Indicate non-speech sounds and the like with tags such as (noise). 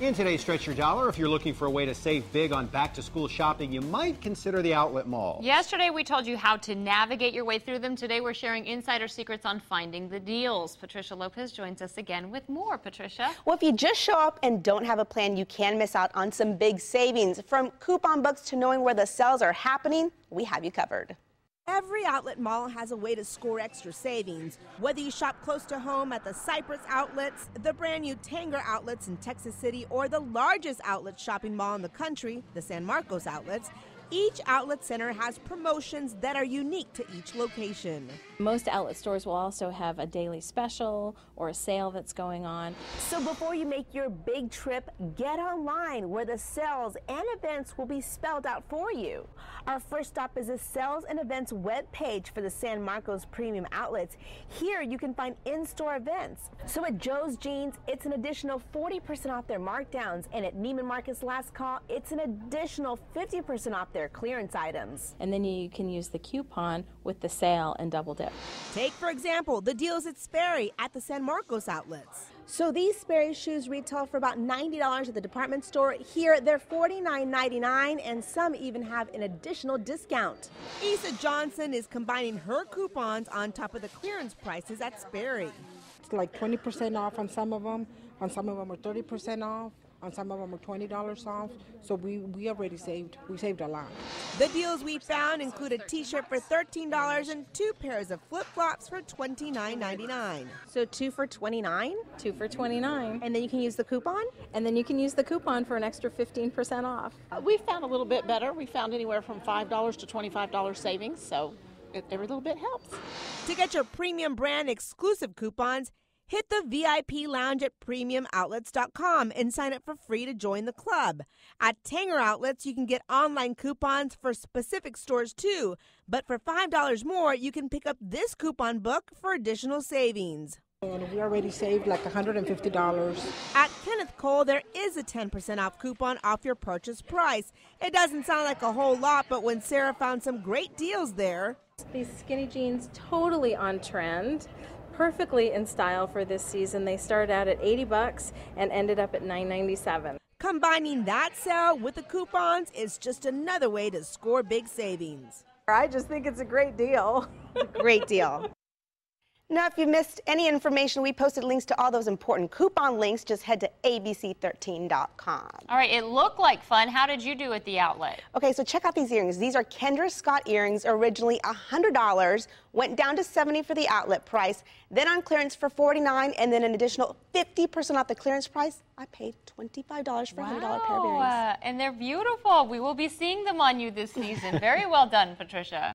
In today's Stretch Your Dollar, if you're looking for a way to save big on back to school shopping, you might consider the outlet mall. Yesterday, we told you how to navigate your way through them. Today, we're sharing insider secrets on finding the deals. Patricia Lopez joins us again with more. Patricia. Well, if you just show up and don't have a plan, you can miss out on some big savings. From coupon books to knowing where the sales are happening, we have you covered. Every outlet mall has a way to score extra savings. Whether you shop close to home at the Cypress outlets, the brand new Tanger outlets in Texas City, or the largest outlet shopping mall in the country, the San Marcos outlets, each outlet center has promotions that are unique to each location. Most outlet stores will also have a daily special or a sale that's going on. So before you make your big trip, get online where the sales and events will be spelled out for you. Our first stop is the sales and events web page for the San Marcos Premium Outlets. Here you can find in-store events. So at Joe's Jeans, it's an additional 40% off their markdowns, and at Neiman Marcus Last Call, it's an additional 50% off their their clearance items. And then you can use the coupon with the sale and double dip. Take, for example, the deals at Sperry at the San Marcos outlets. So these Sperry shoes retail for about $90 at the department store. Here, they're $49.99, and some even have an additional discount. Isa Johnson is combining her coupons on top of the clearance prices at Sperry. It's like 20% off on some of them, on some of them are 30% off on some of them are $20 off. So we, we already saved, we saved a lot. The deals we found include a t-shirt for $13 and two pairs of flip-flops for $29.99. So two for 29 Two for 29 And then you can use the coupon? And then you can use the coupon for an extra 15% off. Uh, we found a little bit better. We found anywhere from $5 to $25 savings, so every little bit helps. To get your premium brand exclusive coupons, Hit the VIP lounge at premiumoutlets.com and sign up for free to join the club. At Tanger Outlets, you can get online coupons for specific stores too, but for $5 more, you can pick up this coupon book for additional savings. And we already saved like $150. At Kenneth Cole, there is a 10% off coupon off your purchase price. It doesn't sound like a whole lot, but when Sarah found some great deals there, these skinny jeans totally on trend perfectly in style for this season. They started out at 80 bucks and ended up at 9.97. Combining that sale with the coupons is just another way to score big savings. I just think it's a great deal. (laughs) great deal. Now, if you missed any information, we posted links to all those important coupon links. Just head to abc13.com. All right, it looked like fun. How did you do at the outlet? Okay, so check out these earrings. These are Kendra Scott earrings, originally $100, went down to 70 for the outlet price, then on clearance for 49 and then an additional 50% off the clearance price. I paid $25 for a $100 pair of earrings. and they're beautiful. We will be seeing them on you this season. Very well done, Patricia.